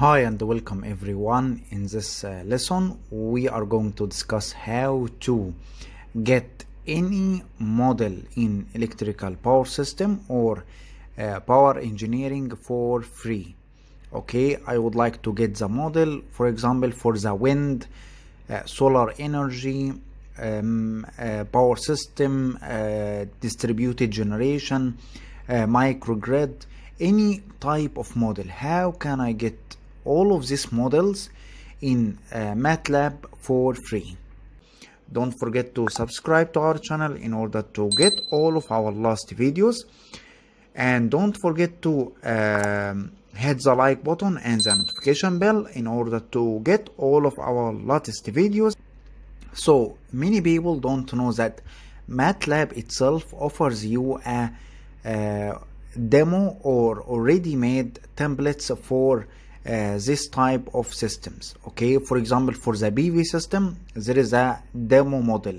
Hi and welcome everyone. In this uh, lesson, we are going to discuss how to get any model in electrical power system or uh, power engineering for free. Okay, I would like to get the model, for example, for the wind, uh, solar energy, um, uh, power system, uh, distributed generation, uh, microgrid, any type of model. How can I get all of these models in uh, MATLAB for free? Don't forget to subscribe to our channel in order to get all of our last videos. And don't forget to um, hit the like button and the notification bell in order to get all of our latest videos. So many people don't know that MATLAB itself offers you a, a demo or already made templates for uh, this type of systems. Okay for example for the PV system there is a demo model.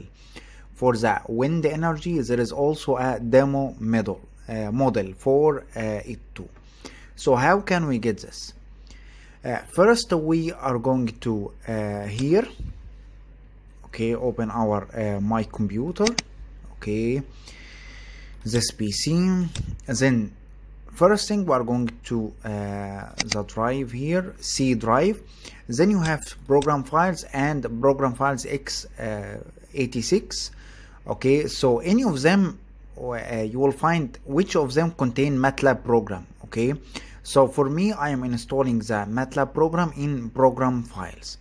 For the wind energy there is also a demo model uh, model for uh, it too. So how can we get this? Uh, first we are going to uh, here. Okay open our my computer. Okay this PC then first thing we are going to uh, the drive here C drive. Then you have program files and program files x86 okay so any of them uh, you will find which of them contain MATLAB program. Okay so for me I am installing the MATLAB program in program files.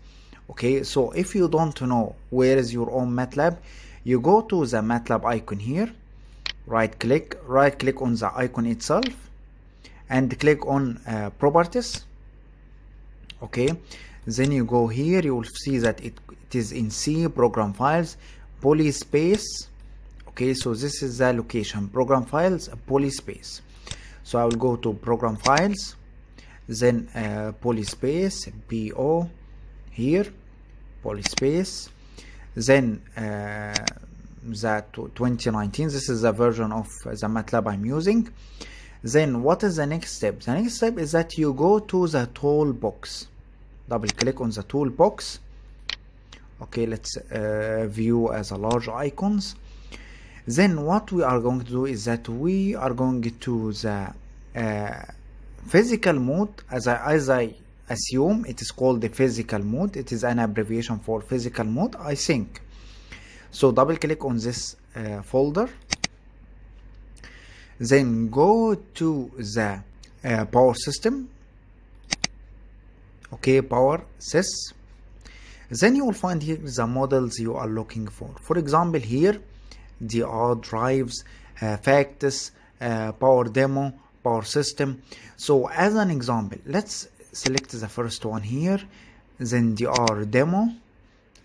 Okay so if you don't know where is your own MATLAB you go to the MATLAB icon here. Right click right click on the icon itself and click on uh, properties. Okay. Then you go here you will see that it, it is in C program files polyspace. Okay so this is the location program files polyspace. So I will go to program files then uh, polyspace PO here polyspace. Then uh, the 2019 this is the version of the MATLAB I'm using then what is the next step? The next step is that you go to the toolbox. Double click on the toolbox. Okay let's uh, view as a large icons. Then what we are going to do is that we are going to the uh, physical mode. As I, as I assume it is called the physical mode. It is an abbreviation for physical mode I think. So double click on this uh, folder then go to the uh, power system. Okay power sys. Then you will find here the models you are looking for. For example here the are drives uh, facts uh, power demo power system. So as an example let's select the first one here. Then the R demo.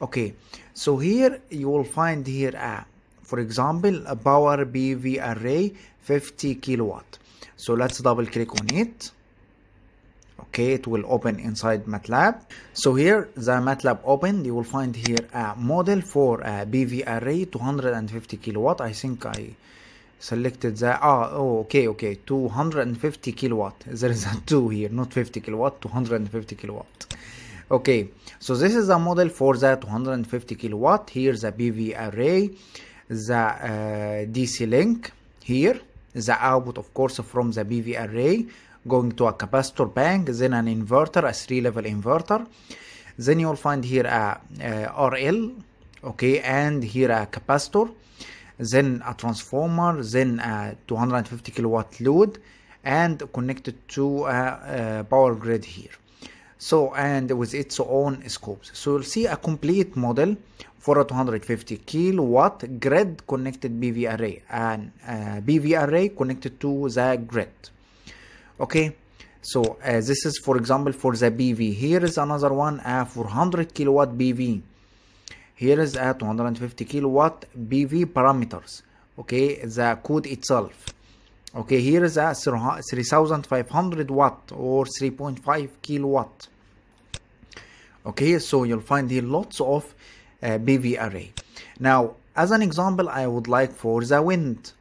Okay so here you will find here a for example a power PV array 50 kilowatt. So let's double click on it. Okay it will open inside MATLAB. So here the MATLAB opened you will find here a model for a PV array 250 kilowatt. I think I selected the ah oh okay okay 250 kilowatt. There is a 2 here not 50 kilowatt 250 kilowatt. Okay so this is a model for the 250 kilowatt. Here's a PV array the uh, DC link here the output of course from the PV array going to a capacitor bank then an inverter a three level inverter. Then you will find here a, a RL okay and here a capacitor then a transformer then a 250 kilowatt load and connected to a, a power grid here. So and with its own scopes. So you'll see a complete model for a 250 kilowatt grid connected PV array and uh, array connected to the grid. Okay so uh, this is for example for the PV here is another one a 400 kilowatt PV here is a 250 kilowatt PV parameters. Okay the code itself. Okay here is a 3500 watt or 3.5 kilowatt okay so you'll find here lots of uh, PV array. Now as an example I would like for the wind.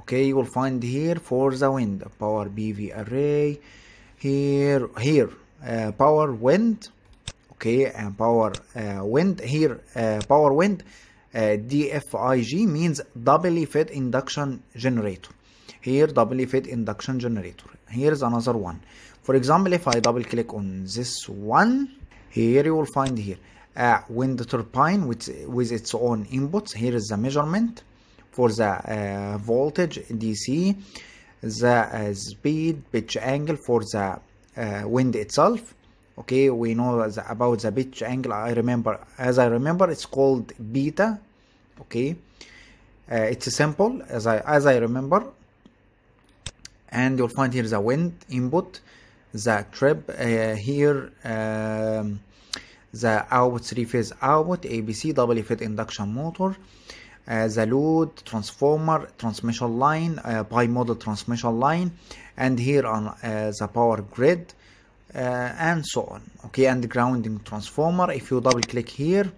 Okay you will find here for the wind power PV array here here uh, power wind okay and power uh, wind here uh, power wind uh, DFIG means doubly fed induction generator. Here doubly fed induction generator. Here's another one. For example if I double click on this one here you will find here a wind turbine with with its own inputs. Here is the measurement for the uh, voltage DC the uh, speed pitch angle for the uh, wind itself. Okay we know the, about the pitch angle. I remember as i remember it's called beta. Okay uh, it's simple as i as i remember. And you'll find here the wind input the trip uh, here um, the output three phase output abc double fed induction motor uh, the load transformer transmission line uh, bi-modal transmission line and here on uh, the power grid uh, and so on. Okay and grounding transformer. If you double click here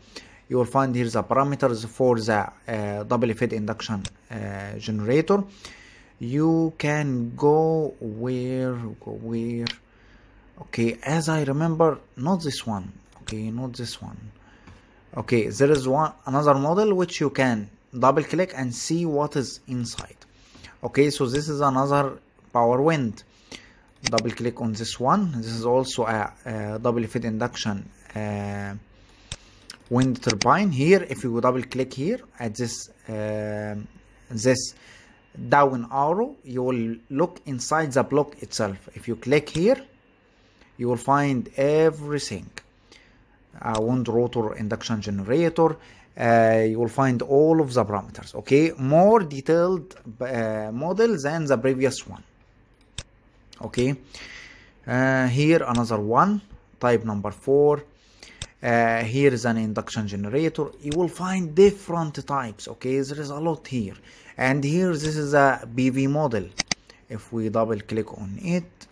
you will find here the parameters for the uh, double fed induction uh, generator. You can go where go where? Okay as i remember not this one okay not this one. Okay there is one another model which you can double click and see what is inside. Okay so this is another power wind. Double click on this one. This is also a, a double fed induction uh, wind turbine. Here if you double click here at this uh, this down arrow you will look inside the block itself. If you click here you will find everything uh, wind rotor induction generator. Uh, you will find all of the parameters okay? More detailed uh, model than the previous one okay? Uh, here another one type number four. Uh, here is an induction generator. You will find different types okay? There is a lot here. And here this is a PV model. If we double click on it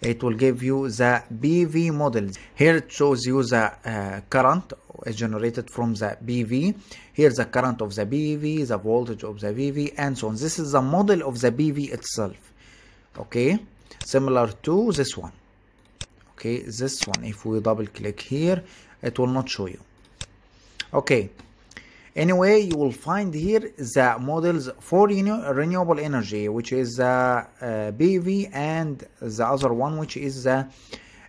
it will give you the PV model here it shows you the uh, current generated from the PV here's the current of the PV the voltage of the PV and so on. This is the model of the PV itself. Okay? Similar to this one. Okay? This one if we double click here it will not show you. Okay anyway you will find here the models for renewable energy which is the uh, PV and the other one which is the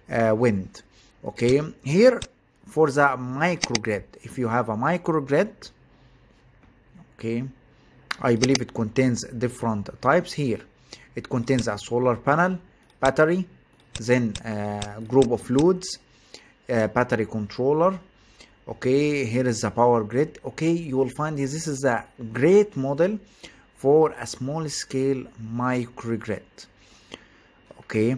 uh, wind. Okay here for the microgrid. If you have a microgrid okay I believe it contains different types here. It contains a solar panel battery then a group of loads battery controller okay here is the power grid. Okay you will find this. This is a great model for a small scale microgrid. Okay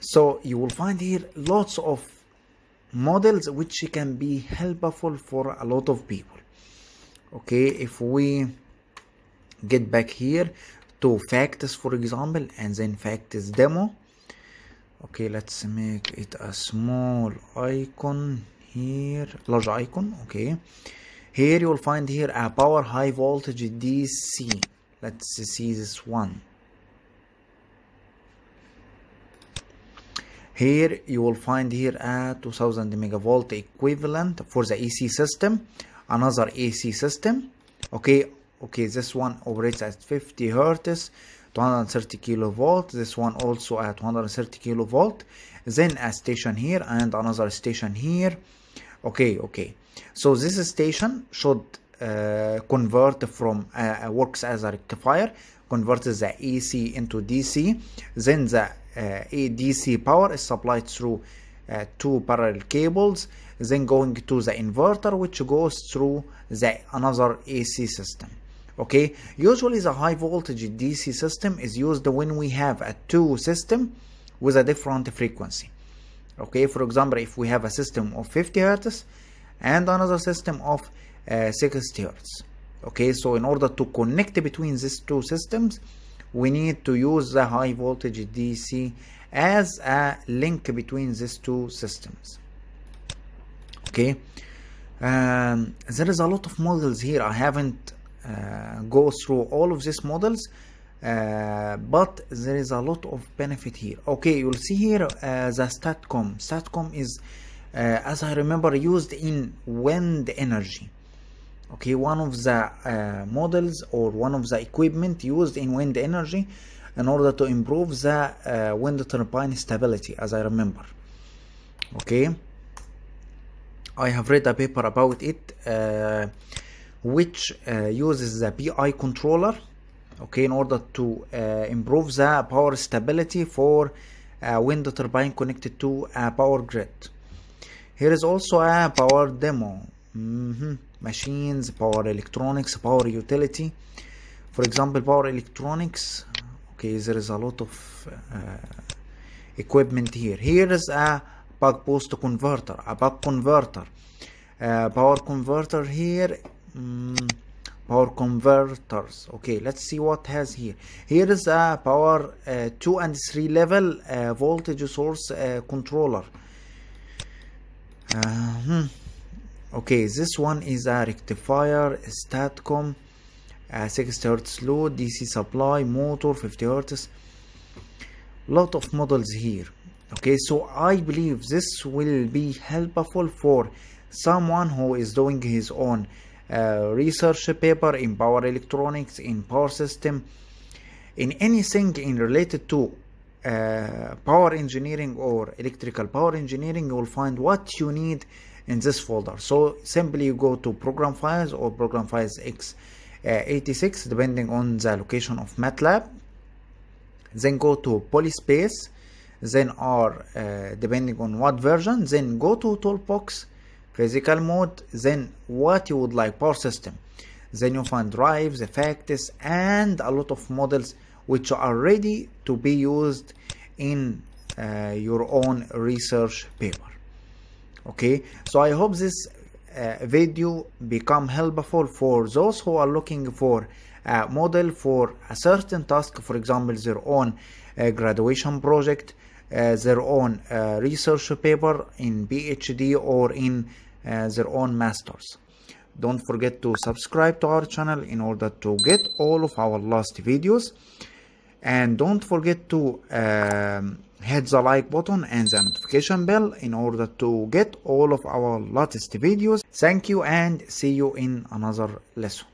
so you will find here lots of models which can be helpful for a lot of people. Okay if we get back here to facts for example and then facts demo. Okay let's make it a small icon here large icon okay. Here you will find here a power high voltage DC let's see this one. Here you will find here a 2000 megavolt equivalent for the AC system another AC system. Okay okay this one operates at 50 hertz 230 kilovolt this one also at 130 kilovolt. Then a station here and another station here okay okay. So this station should uh, convert from uh, works as a rectifier converts the AC into DC then the uh, DC power is supplied through uh, two parallel cables then going to the inverter which goes through the another AC system. Okay? Usually the high voltage DC system is used when we have a two system with a different frequency okay for example if we have a system of 50 hertz and another system of uh, 60 hertz. Okay so in order to connect between these two systems we need to use the high voltage DC as a link between these two systems. Okay um, there is a lot of models here. I haven't uh, go through all of these models uh, but there is a lot of benefit here. Okay you'll see here uh, the statcom. Statcom is uh, as i remember used in wind energy. Okay one of the uh, models or one of the equipment used in wind energy in order to improve the uh, wind turbine stability as i remember. Okay. I have read a paper about it which uses the pi controller okay in order to uh, improve the power stability for a wind turbine connected to a power grid. Here is also a power demo. Mm -hmm. machines power electronics power utility. For example power electronics. Okay there is a lot of uh, equipment here. Here is a buck boost converter a buck converter. Uh, power converter here mm, power converters. Okay let's see what has here. Here is a power uh, 2 and 3 level uh, voltage source uh, controller. Hmm. okay this one is a rectifier statcom uh, 60 hertz load dc supply motor 50 hertz. Lot of models here. Okay so i believe this will be helpful for someone who is doing his own research paper in power electronics in power system in anything in related to uh, power engineering or electrical power engineering you will find what you need in this folder. So simply you go to program files or program files x86 uh, depending on the location of MATLAB then go to polyspace then R uh, depending on what version then go to toolbox physical mode then what you would like power system. Then you find drives effects and a lot of models which are ready to be used in uh, your own research paper. Okay? So i hope this uh, video become helpful for those who are looking for a model for a certain task for example their own uh, graduation project uh, their own uh, research paper in phd or in their own masters. Don't forget to subscribe to our channel in order to get all of our last videos. And don't forget to um, hit the like button and the notification bell in order to get all of our latest videos. Thank you and see you in another lesson